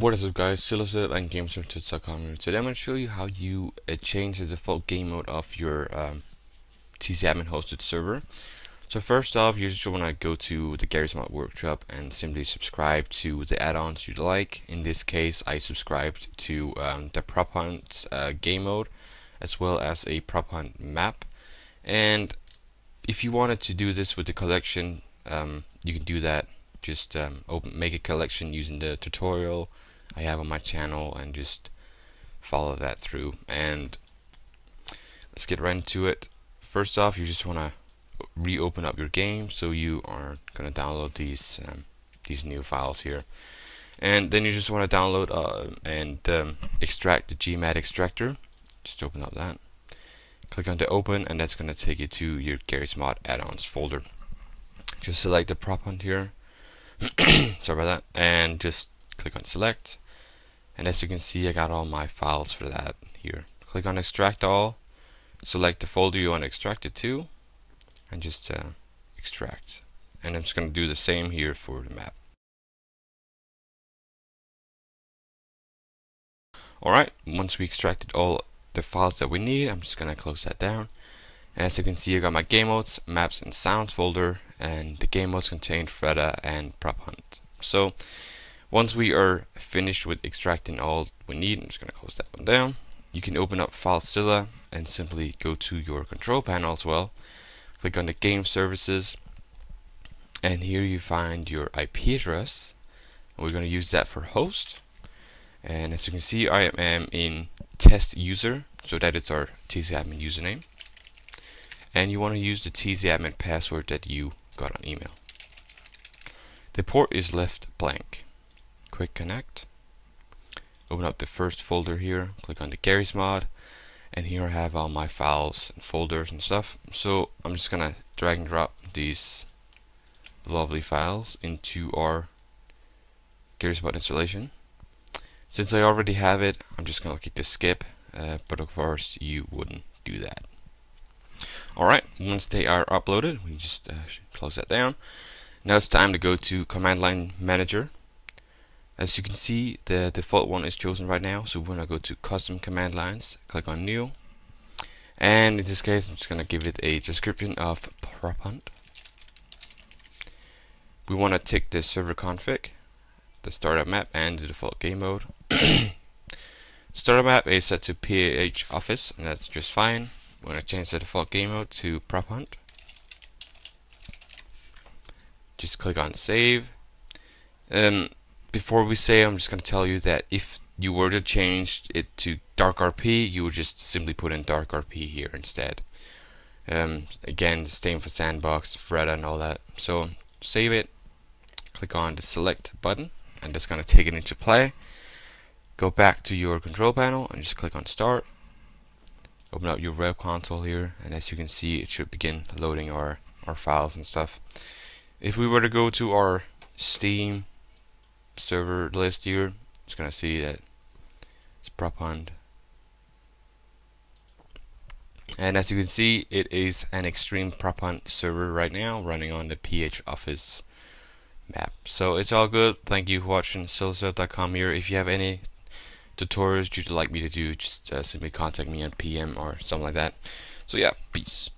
What is up guys, Silasip and GameServerTuts.com here. Today I'm going to show you how you uh, change the default game mode of your um, TCAdmin hosted server. So first off, you just want to go to the Garry's Mod Workshop and simply subscribe to the add-ons you like. In this case, I subscribed to um, the Prop Hunt uh, game mode as well as a Prop Hunt map. And if you wanted to do this with the collection, um, you can do that just um, open make a collection using the tutorial I have on my channel and just follow that through. And let's get right into it. First off you just want to reopen up your game so you are going to download these um, these new files here. And then you just want to download uh, and um, extract the GMAD extractor. Just open up that. Click on the open and that's going to take you to your Garry's Mod add-ons folder. Just select the prop hunt here. Sorry about that. And just click on select. And as you can see I got all my files for that here. Click on extract all select the folder you want to extract it to and just uh, extract. And I'm just going to do the same here for the map. Alright once we extracted all the files that we need I'm just going to close that down. And as you can see I got my game modes maps and sounds folder and the game modes contain Fretta and Prop Hunt. So once we are finished with extracting all we need, I'm just going to close that one down. You can open up FileZilla and simply go to your control panel as well. Click on the game services and here you find your IP address. We're going to use that for host. And as you can see, I am in test user, so that is our TCAdmin username. And you want to use the TCAdmin password that you got on email. The port is left blank. Quick connect. Open up the first folder here, click on the Garry's Mod, and here I have all my files and folders and stuff. So I'm just gonna drag and drop these lovely files into our Garry's Mod installation. Since I already have it, I'm just gonna click the skip, uh, but of course you wouldn't do that. Alright, once they are uploaded, we just uh, close that down. Now it's time to go to Command Line Manager. As you can see, the default one is chosen right now, so when I go to Custom Command Lines, click on New. And in this case, I'm just going to give it a description of prop hunt. We want to tick the server config, the startup map, and the default game mode. startup map is set to PH Office, and that's just fine. I'm going to change the default game mode to prop hunt. Just click on save. Um, before we say, I'm just going to tell you that if you were to change it to dark RP, you would just simply put in dark RP here instead. Um, again, same for sandbox, Fretta, and all that. So save it. Click on the select button, and it's going to take it into play. Go back to your control panel and just click on start open up your web console here and as you can see it should begin loading our our files and stuff if we were to go to our steam server list here. It's gonna see that it's prop hunt. And as you can see it is an extreme prop hunt server right now running on the ph office map. So it's all good. Thank you for watching silasip.com here. If you have any tutorials you'd like me to do, just uh, simply contact me on PM or something like that. So yeah, peace.